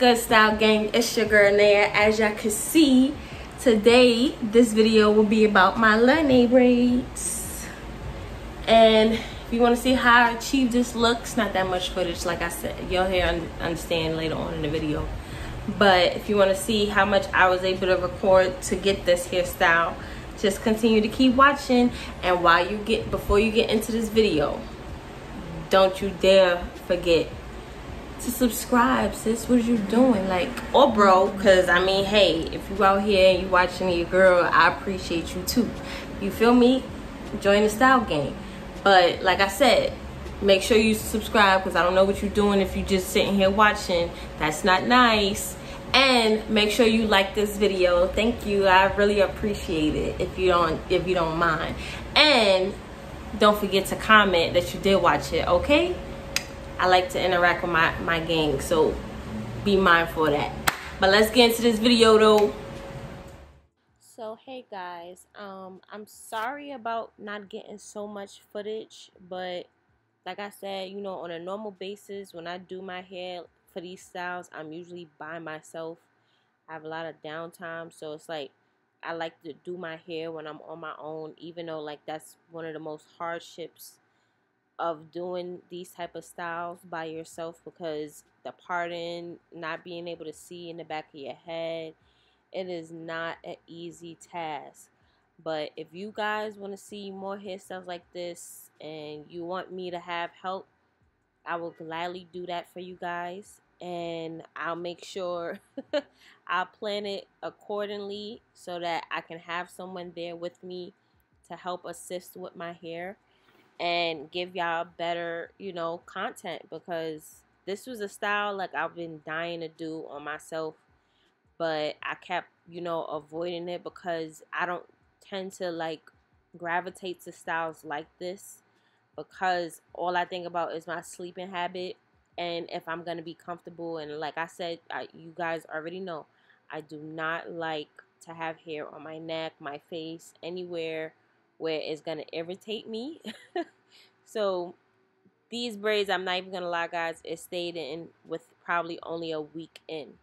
good style gang. It's your girl Naya. As y'all can see today this video will be about my Lene braids and if you want to see how I achieve this look it's not that much footage like I said you'll hear understand later on in the video. But if you want to see how much I was able to record to get this hairstyle just continue to keep watching. And while you get before you get into this video don't you dare forget to subscribe sis. What are you doing? Like or bro because i mean hey if you out here and you watching your girl i appreciate you too. You feel me? Join the style game. But like i said make sure you subscribe because i don't know what you're doing if you're just sitting here watching. That's not nice. And make sure you like this video. Thank you. I really appreciate it if you don't if you don't mind. And don't forget to comment that you did watch it okay I like to interact with my, my gang, so be mindful of that. But let's get into this video though. So hey guys, um, I'm sorry about not getting so much footage, but like I said, you know, on a normal basis, when I do my hair for these styles, I'm usually by myself. I have a lot of downtime, so it's like I like to do my hair when I'm on my own, even though like that's one of the most hardships of doing these type of styles by yourself because the parting, not being able to see in the back of your head, it is not an easy task. But if you guys want to see more hairstyles like this and you want me to have help, I will gladly do that for you guys. And I'll make sure I'll plan it accordingly so that I can have someone there with me to help assist with my hair and give y'all better, you know, content because this was a style like I've been dying to do on myself, but I kept, you know, avoiding it because I don't tend to like gravitate to styles like this because all I think about is my sleeping habit and if I'm going to be comfortable and like I said, I, you guys already know, I do not like to have hair on my neck, my face, anywhere where it's going to irritate me. so these braids, I'm not even going to lie, guys, it stayed in with probably only a week in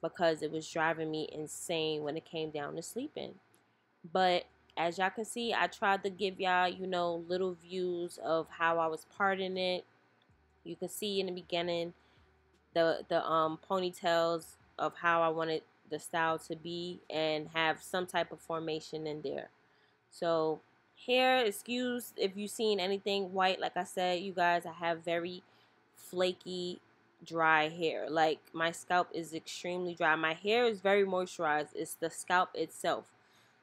because it was driving me insane when it came down to sleeping. But as y'all can see, I tried to give y'all, you know, little views of how I was parting it. You can see in the beginning the the um ponytails of how I wanted the style to be and have some type of formation in there. So hair excuse if you've seen anything white like i said you guys i have very flaky dry hair. Like my scalp is extremely dry. My hair is very moisturized. It's the scalp itself.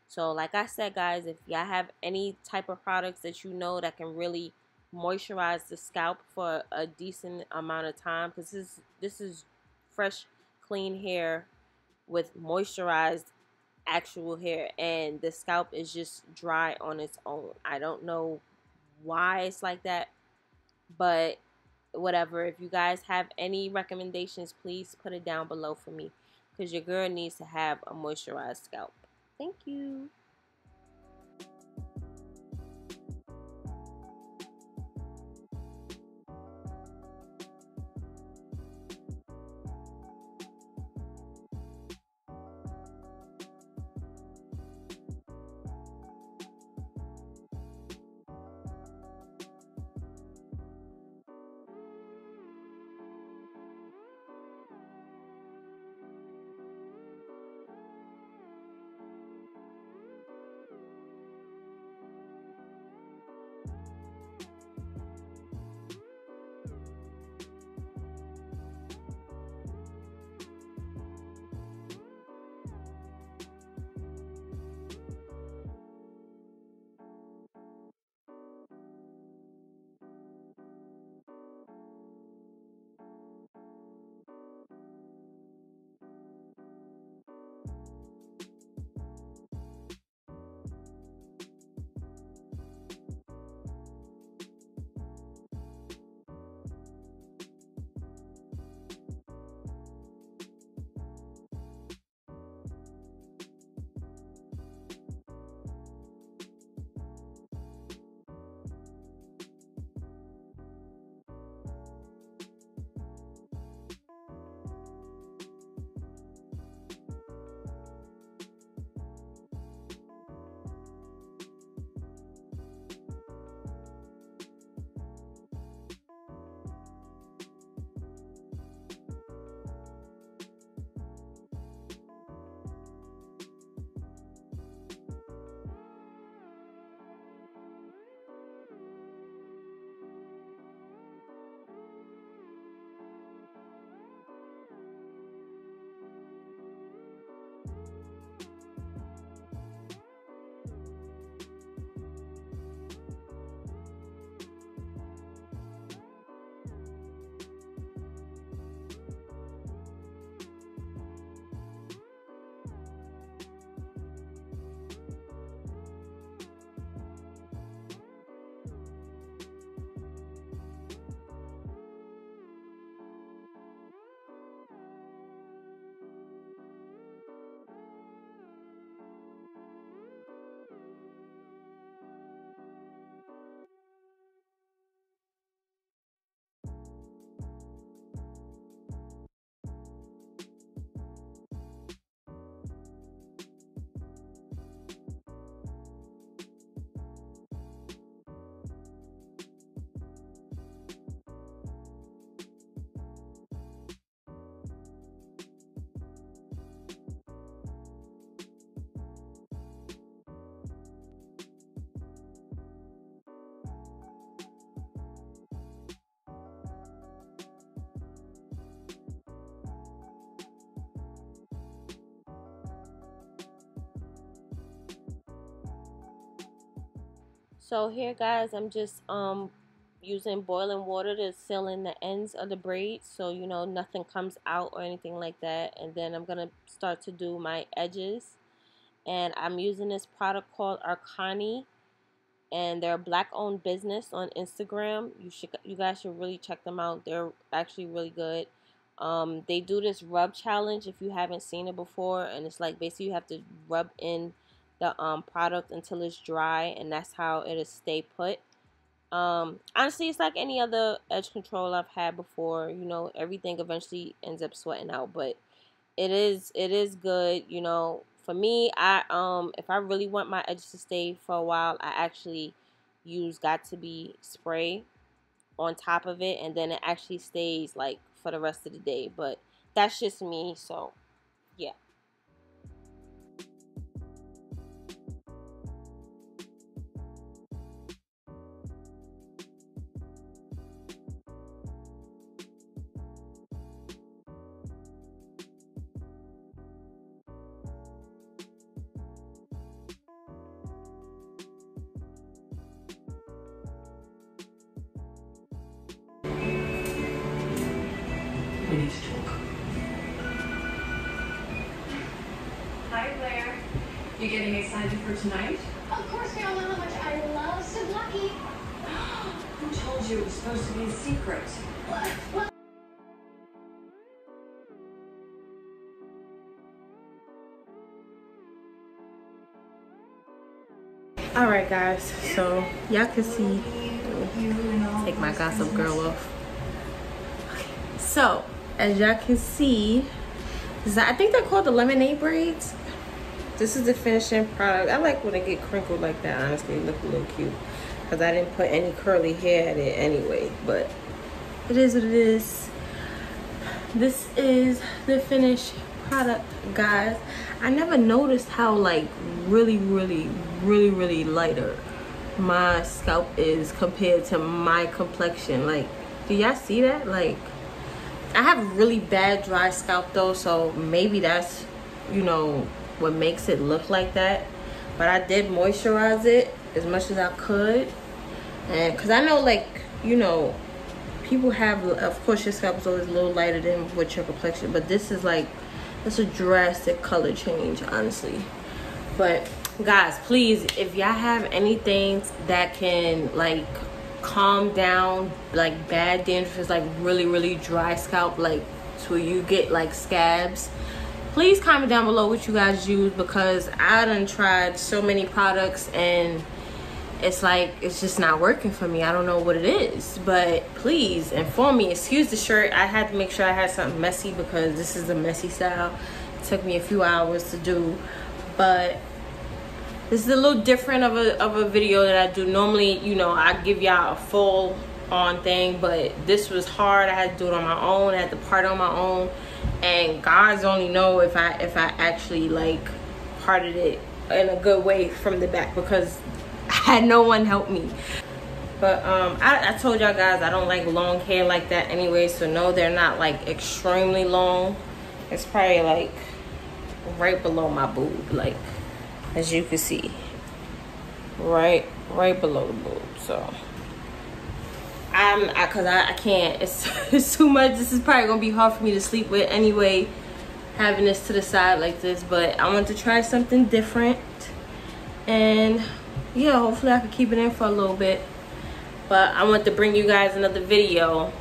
So like i said guys if y'all have any type of products that you know that can really moisturize the scalp for a decent amount of time because this this is fresh clean hair with moisturized actual hair and the scalp is just dry on its own. I don't know why it's like that, but whatever. If you guys have any recommendations, please put it down below for me because your girl needs to have a moisturized scalp. Thank you. So here guys, I'm just um using boiling water to seal in the ends of the braids so you know nothing comes out or anything like that. And then I'm gonna start to do my edges. And I'm using this product called Arcani and they're a black owned business on Instagram. You should you guys should really check them out. They're actually really good. Um, they do this rub challenge if you haven't seen it before and it's like basically you have to rub in the um, product until it's dry and that's how it'll stay put. Um, honestly, it's like any other edge control I've had before. You know, everything eventually ends up sweating out, but it is it is good. You know, for me, I um if I really want my edges to stay for a while, I actually use Got2b spray on top of it, and then it actually stays like for the rest of the day. But that's just me, so yeah. We need to talk. Hi, Blair. You getting excited for tonight? Of course, we all know how much I love souvlaki. Who told you it was supposed to be a secret? What? What? All right, guys. So y'all can see. Take my gossip girl off. So as y'all can see, I think they're called the lemonade braids. This is the finishing product. I like when it get crinkled like that. Honestly, it look a little cute because I didn't put any curly hair in it anyway. But it is what it is. This is the finished product, guys. I never noticed how like really, really, really, really lighter my scalp is compared to my complexion. Like, do y'all see that? Like, I have really bad dry scalp though, so maybe that's, you know, what makes it look like that. But I did moisturize it as much as I could. And because I know, like, you know, people have, of course, your scalp is always a little lighter than what your complexion, but this is like, it's a drastic color change, honestly. But guys, please, if y'all have anything that can, like, calm down like bad dandruff is like really really dry scalp like so you get like scabs please comment down below what you guys use because i done tried so many products and it's like it's just not working for me. I don't know what it is but please inform me. Excuse the shirt. I had to make sure i had something messy because this is a messy style. It took me a few hours to do but this is a little different of a, of a video that I do. Normally, you know, I give y'all a full on thing, but this was hard. I had to do it on my own. I had to part on my own. And God's only know if I if I actually like parted it in a good way from the back because I had no one help me. But um, I, I told y'all guys I don't like long hair like that anyway. So no, they're not like extremely long. It's probably like right below my boob. Like as you can see right right below the boob so. I'm I, I, I, can't it's, it's too much this is probably gonna be hard for me to sleep with anyway having this to the side like this but i want to try something different. And yeah hopefully i can keep it in for a little bit but i want to bring you guys another video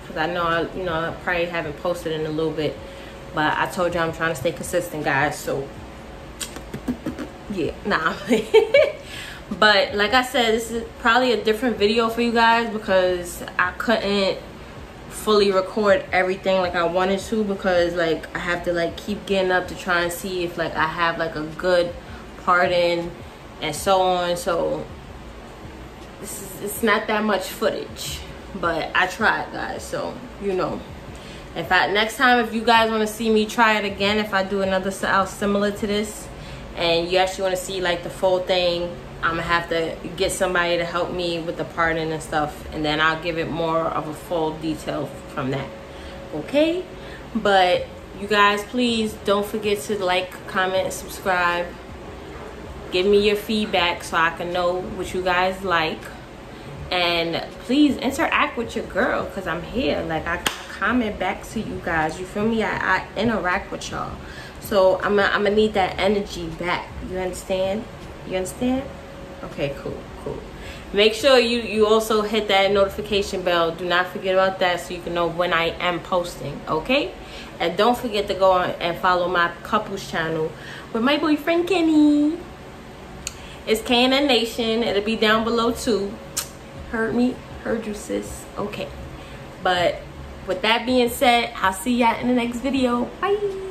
because i know i you know i probably haven't posted in a little bit but i told you i'm trying to stay consistent guys so yeah nah. But like i said this is probably a different video for you guys because i couldn't fully record everything like i wanted to because like i have to like keep getting up to try and see if like i have like a good part in and so on. So this is it's not that much footage but i tried guys. So you know. If i next time if you guys want to see me try it again if i do another style similar to this and you actually want to see like the full thing I'm gonna have to get somebody to help me with the parting and stuff and then I'll give it more of a full detail from that okay but you guys please don't forget to like comment subscribe give me your feedback so I can know what you guys like. And please interact with your girl because I'm here. Like I comment back to you guys. You feel me? I, I interact with y'all. So I'm gonna, I'm gonna need that energy back. You understand? You understand? Okay, cool, cool. Make sure you, you also hit that notification bell. Do not forget about that so you can know when I am posting, okay? And don't forget to go on and follow my couples channel with my boyfriend Kenny. It's KNN Nation. It'll be down below too. Heard me? Heard you, sis. Okay. But with that being said, I'll see y'all in the next video. Bye.